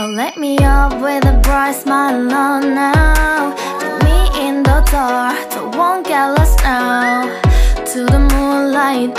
Oh, let me up with a bright smile on now Put me in the dark, don't get lost now. To the moonlight